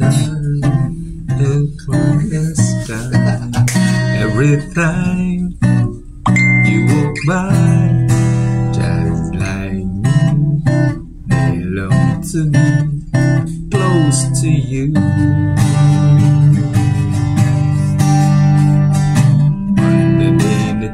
and. Every time you walk by, just like me, belong to me, close to you. The